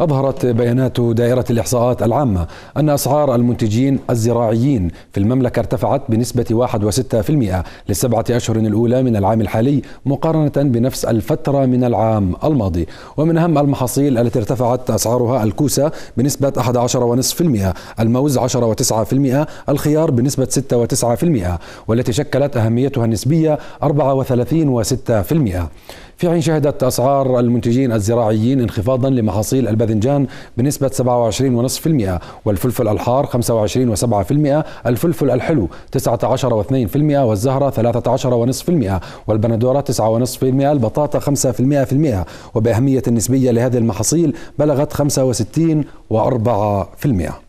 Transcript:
أظهرت بيانات دائرة الإحصاءات العامة أن أسعار المنتجين الزراعيين في المملكة ارتفعت بنسبة 1.6% للسبعة أشهر الأولى من العام الحالي مقارنة بنفس الفترة من العام الماضي. ومن أهم المحاصيل التي ارتفعت أسعارها الكوسة بنسبة 11.5% الموز 10.9% الخيار بنسبة 6.9% والتي شكلت أهميتها النسبية 34.6% في حين شهدت أسعار المنتجين الزراعيين انخفاضا لمحاصيل الباذنجان بنسبة 27.5% والفلفل الحار 25.7% الفلفل الحلو 19.2% والزهرة 13.5% والبندورة 9.5% البطاطا 5% وبأهمية النسبية لهذه المحاصيل بلغت 65 و4%